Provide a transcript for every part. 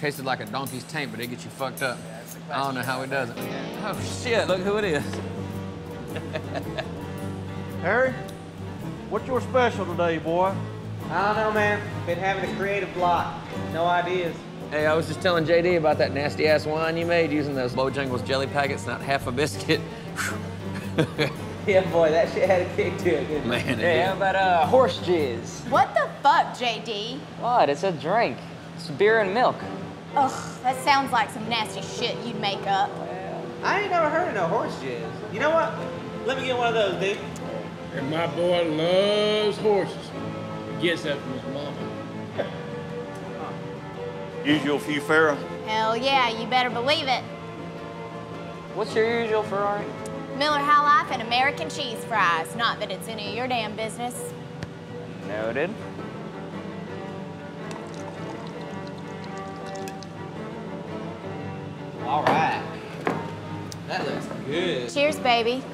Tasted like a donkey's taint, but it gets you fucked up. I don't know how it does it. Oh shit, look who it is. Harry, what's your special today, boy? I don't know, man. Been having a creative block. No ideas. Hey, I was just telling JD about that nasty ass wine you made using those Bojangles jelly packets, not half a biscuit. Yeah, boy, that shit had a kick to it, didn't it? Man, it Hey, how did. about uh, horse jizz? What the fuck, JD? What? It's a drink. It's beer and milk. Ugh, that sounds like some nasty shit you'd make up. I ain't never heard of no horse jizz. You know what? Let me get one of those, dude. And my boy loves horses. He gets that from his mama. Usual few Farrah. Hell yeah, you better believe it. What's your usual Ferrari? Miller High Life and American cheese fries. Not that it's any of your damn business. Noted. That looks good. Cheers, baby.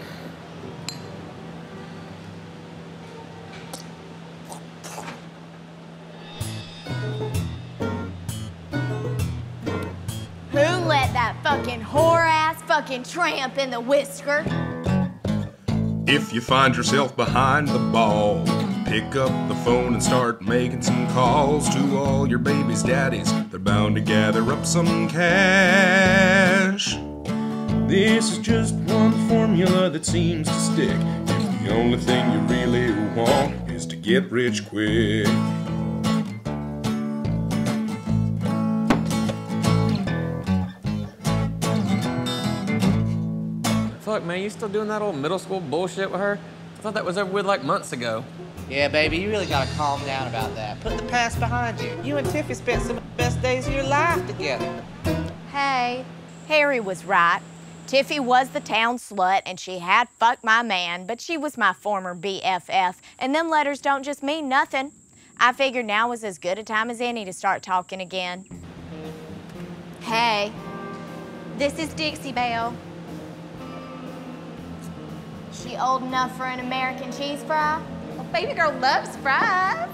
Who let that fucking whore ass fucking tramp in the whisker? If you find yourself behind the ball, pick up the phone and start making some calls to all your baby's daddies. They're bound to gather up some cash. This is just one formula that seems to stick. If the only thing you really want is to get rich quick. Fuck, man, you still doing that old middle school bullshit with her? I thought that was over with like months ago. Yeah, baby, you really gotta calm down about that. Put the past behind you. You and Tiffy spent some of the best days of your life together. Hey, Harry was right. Tiffy was the town slut and she had fucked my man, but she was my former BFF, and them letters don't just mean nothing. I figured now was as good a time as any to start talking again. Hey, this is Dixie Belle. She old enough for an American cheese fry? Well, baby girl loves fries.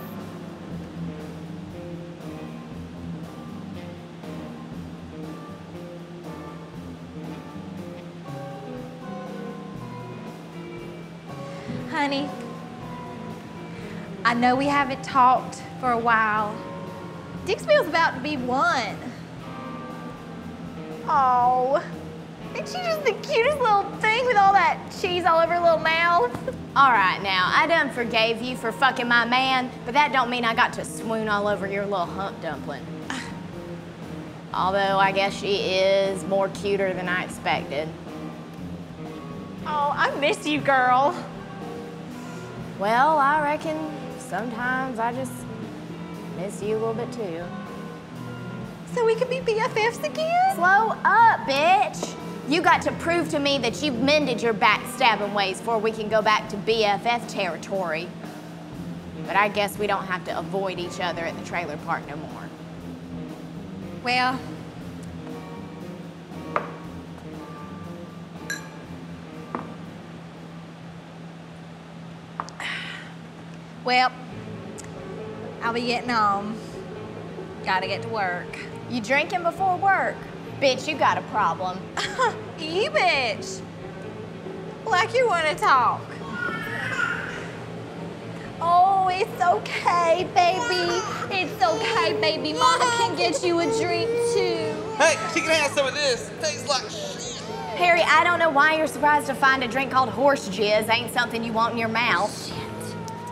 Honey, I know we haven't talked for a while. Dixie Belle's about to be one. Oh, ain't she just the cutest little thing with all that cheese all over her little mouth? All right, now, I done forgave you for fucking my man, but that don't mean I got to swoon all over your little hump dumpling. Although I guess she is more cuter than I expected. Oh, I miss you, girl. Well, I reckon sometimes I just miss you a little bit too. So we can be BFFs again? Slow up, bitch. You got to prove to me that you've mended your backstabbing ways before we can go back to BFF territory. But I guess we don't have to avoid each other at the trailer park no more. Well, well, I'll be getting home. Gotta get to work. You drinking before work? Bitch, you got a problem. you bitch. Like you want to talk. Oh, it's okay, baby. It's okay, baby. Mama can get you a drink too. Hey, she can have some of this. It tastes like shit. Harry, I don't know why you're surprised to find a drink called horse jizz ain't something you want in your mouth.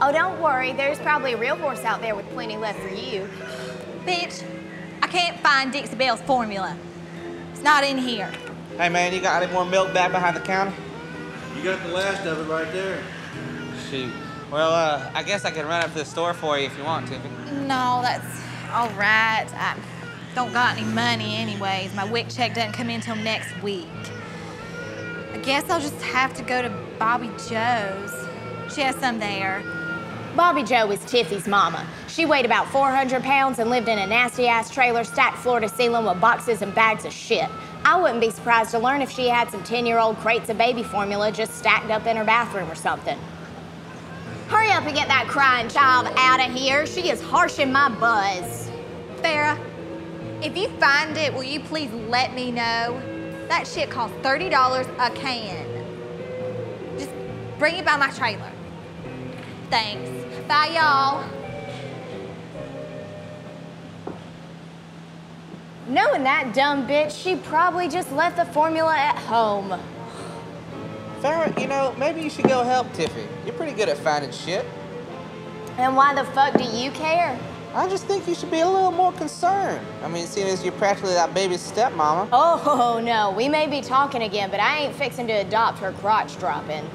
Oh, don't worry. There's probably a real horse out there with plenty left for you. Bitch, I can't find Dixie Belle's formula. It's not in here. Hey, man, you got any more milk back behind the counter? You got the last of it right there. Shoot. Well, uh, I guess I can run up to the store for you if you want, Tiffy. No, that's all right. I don't got any money anyways. My WIC check doesn't come in till next week. I guess I'll just have to go to Bobby Joe's. She has some there. Bobby Joe is Tiffy's mama. She weighed about 400 pounds and lived in a nasty ass trailer stacked floor to ceiling with boxes and bags of shit. I wouldn't be surprised to learn if she had some 10 year old crates of baby formula just stacked up in her bathroom or something. Hurry up and get that crying child out of here. She is harshing my buzz. Farrah, If you find it, will you please let me know? That shit costs $30 a can. Just bring it by my trailer. Thanks. Bye, y'all. Knowing that dumb bitch, she probably just left the formula at home. Farrah, you know, maybe you should go help Tiffy. You're pretty good at finding shit. And why the fuck do you care? I just think you should be a little more concerned. I mean, seeing as you're practically that baby's stepmama. Oh, no, we may be talking again, but I ain't fixing to adopt her crotch dropping.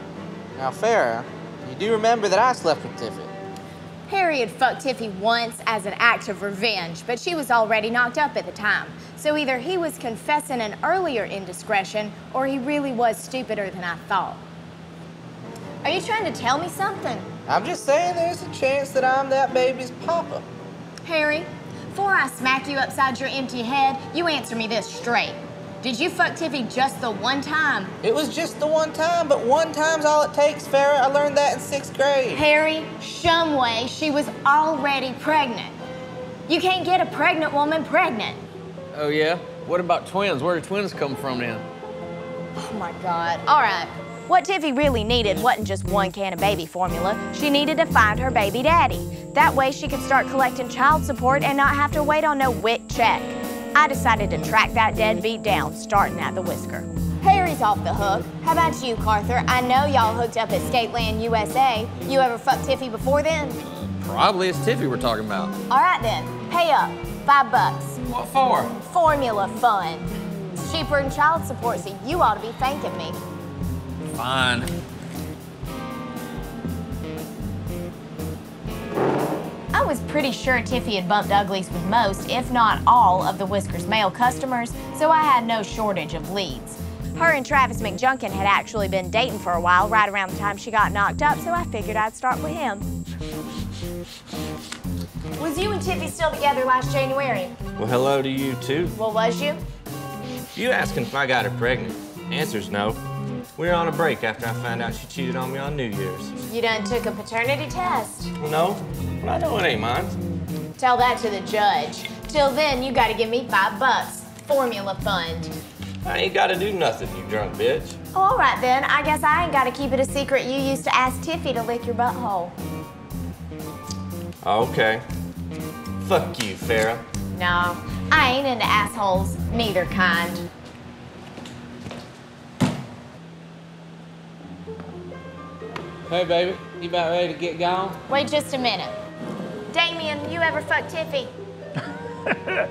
Now, Farrah, you do remember that I slept with Tiffy. Harry had fucked Tiffy once as an act of revenge, but she was already knocked up at the time. So either he was confessing an earlier indiscretion, or he really was stupider than I thought. Are you trying to tell me something? I'm just saying there's a chance that I'm that baby's papa. Harry, before I smack you upside your empty head, you answer me this straight. Did you fuck Tiffy just the one time? It was just the one time, but one time's all it takes, Farrah. I learned that in sixth grade. Harry, Shumway, she was already pregnant. You can't get a pregnant woman pregnant. Oh, yeah? What about twins? Where do twins come from then? Oh my God. All right. What Tiffy really needed wasn't just one can of baby formula. She needed to find her baby daddy. That way she could start collecting child support and not have to wait on no WIC check. I decided to track that deadbeat down, starting at the whisker. Harry's off the hook. How about you, Carter? I know y'all hooked up at Skateland USA. You ever fucked Tiffy before then? Probably it's Tiffy we're talking about. All right then, pay up. Five bucks. What for? Formula fun. It's cheaper than child support, so you ought to be thanking me. Fine. Was pretty sure Tiffy had bumped uglies with most, if not all, of the Whiskers male customers, so I had no shortage of leads. Her and Travis McJunkin had actually been dating for a while, right around the time she got knocked up, so I figured I'd start with him. Was you and Tiffy still together last January? Well, hello to you too. Well, was you? You asking if I got her pregnant? Answer's no. We were on a break after I found out she cheated on me on New Year's. You done took a paternity test. Well, no, but I know it ain't mine. Tell that to the judge. Till then, you gotta give me five bucks. Formula fund. I ain't gotta do nothing, you drunk bitch. Oh, all right then. I guess I ain't gotta keep it a secret you used to ask Tiffy to lick your butthole. Okay. Fuck you, Farrah. No, I ain't into assholes, neither kind. Hey, baby, you about ready to get gone? Wait just a minute. Damien, you ever fuck Tiffy?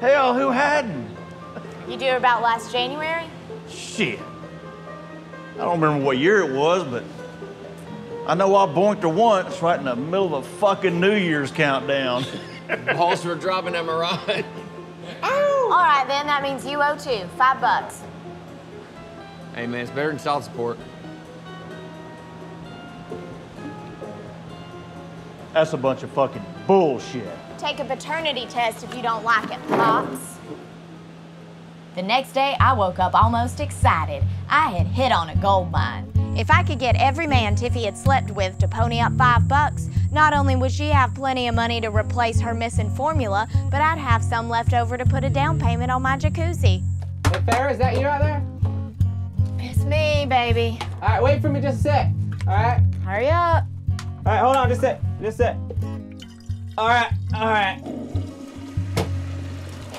Hell, who hadn't? You do about last January? Shit. I don't remember what year it was, but I know I boinked her once right in the middle of a fucking New Year's countdown. Balls were dropping, am I right? All right then, that means you owe two. Five bucks. Hey, man, it's better than child support. That's a bunch of fucking bullshit. Take a paternity test if you don't like it, Pops. The next day, I woke up almost excited. I had hit on a gold mine. If I could get every man Tiffy had slept with to pony up five bucks, not only would she have plenty of money to replace her missing formula, but I'd have some left over to put a down payment on my jacuzzi. Hey, Farrah, is that you right there? It's me, baby. All right, wait for me just a sec. All right. Hurry up. All right, hold on, just a sec, just a sec. All right, all right.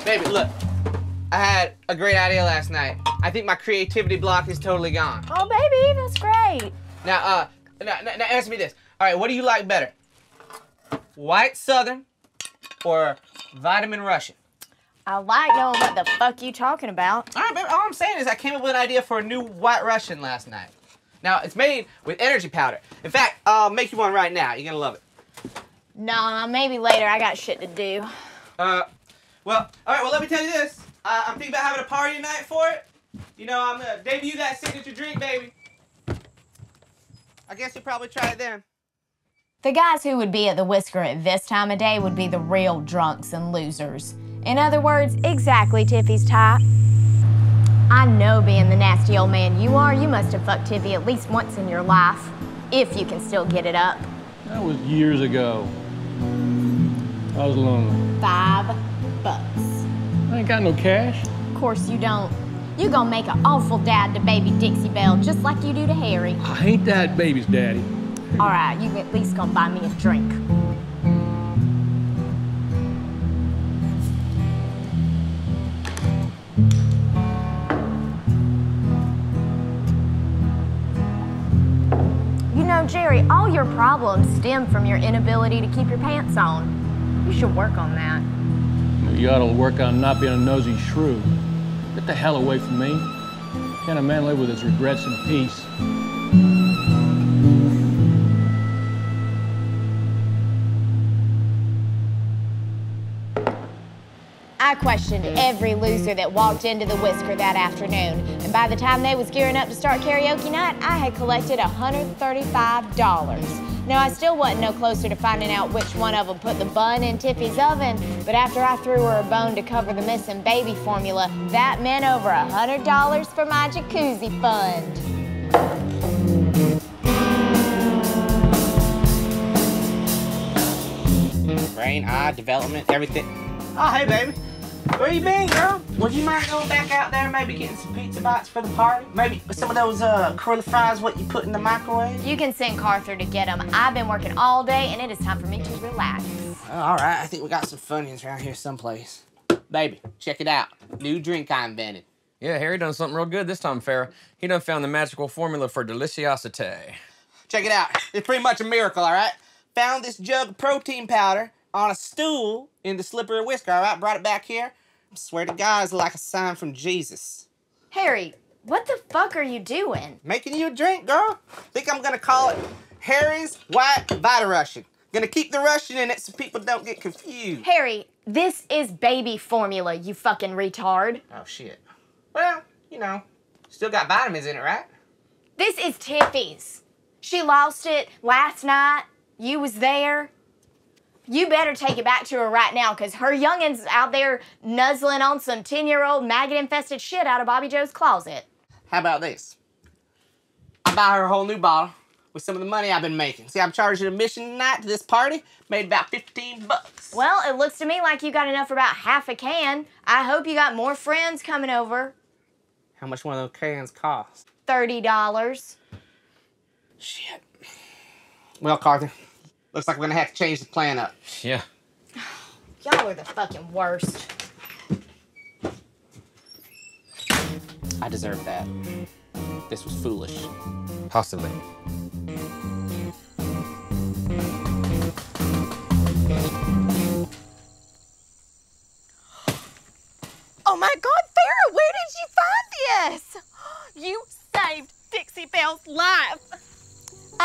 Baby, look. I had a great idea last night. I think my creativity block is totally gone. Oh, baby, that's great. Now, uh, now, now, now answer me this. All right, what do you like better? White Southern or vitamin Russian? I like knowing what the fuck you talking about. All right, baby, all I'm saying is I came up with an idea for a new white Russian last night. Now, it's made with energy powder. In fact, I'll make you one right now. You're gonna love it. Nah, maybe later. I got shit to do. Uh, well, all right, well, let me tell you this. Uh, I'm thinking about having a party tonight for it. You know, I'm gonna debut that signature drink, baby. I guess you'll probably try it then. The guys who would be at the Whisker at this time of day would be the real drunks and losers. In other words, exactly Tiffy's type. I know being the nasty old man you are, you must have fucked Tiffy at least once in your life. If you can still get it up. That was years ago. I was lonely. Five bucks. I ain't got no cash. Of course you don't. You gonna make an awful dad to baby Dixie Belle, just like you do to Harry. I ain't that baby's daddy. All right, you at least gonna buy me a drink. You know, Jerry, all your problems stem from your inability to keep your pants on. You should work on that. You ought to work on not being a nosy shrew. Get the hell away from me. Can a man live with his regrets in peace? I questioned every loser that walked into the Whisker that afternoon, and by the time they was gearing up to start karaoke night, I had collected $135. Now, I still wasn't no closer to finding out which one of them put the bun in Tiffy's oven, but after I threw her a bone to cover the missing baby formula, that meant over $100 for my jacuzzi fund. Brain, eye, development, everything. Oh, hey, baby. Where you been, girl? Would you mind going back out there, maybe getting some pizza bites for the party? Maybe some of those uh, curly fries, what you put in the microwave? You can send Carter to get them. I've been working all day, and it is time for me to relax. Oh, all right, I think we got some Funyuns around here someplace. Baby, check it out. New drink I invented. Yeah, Harry done something real good this time, Farrah. He done found the magical formula for deliciosity. Check it out. It's pretty much a miracle, all right? Found this jug of protein powder on a stool in the slippery whisker, all right? Brought it back here. I swear to God, it's like a sign from Jesus. Harry, what the fuck are you doing? Making you a drink, girl. Think I'm gonna call it Harry's White Vita Russian. Gonna keep the Russian in it so people don't get confused. Harry, this is baby formula, you fucking retard. Oh, shit. Well, you know, still got vitamins in it, right? This is Tiffy's. She lost it last night. You was there. You better take it back to her right now, because her youngin's out there nuzzling on some 10-year-old maggot-infested shit out of Bobby Joe's closet. How about this? I buy her a whole new bottle with some of the money I've been making. See, I'm charging admission tonight to this party. Made about 15 bucks. Well, it looks to me like you got enough for about half a can. I hope you got more friends coming over. How much one of those cans cost? $30. Shit. Well, Carter, looks like we're gonna have to change the plan up. Yeah. Y'all are the fucking worst. I deserve that. This was foolish. Possibly.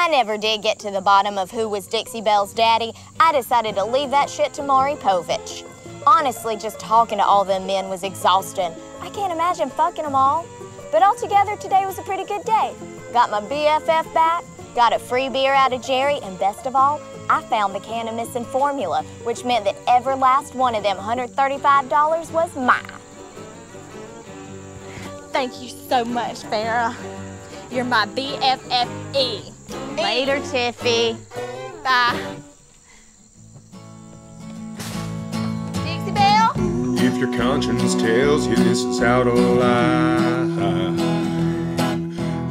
I never did get to the bottom of who was Dixie Belle's daddy. I decided to leave that shit to Maury Povich. Honestly, just talking to all them men was exhausting. I can't imagine fucking them all. But altogether, today was a pretty good day. Got my BFF back, got a free beer out of Jerry, and best of all, I found the can of missing formula, which meant that every last one of them $135 was mine. Thank you so much, Farrah. You're my BFFE. Later, Tiffy. Bye. Dixie Belle? If your conscience tells you this is out of line,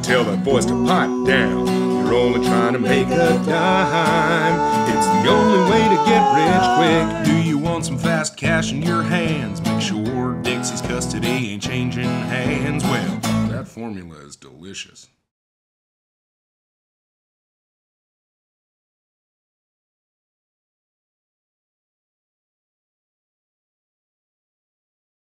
tell that voice to pipe down. You're only trying to make a dime. It's the only way to get rich quick. Do you want some fast cash in your hands? Make sure Dixie's custody ain't changing hands. Well, that formula is delicious.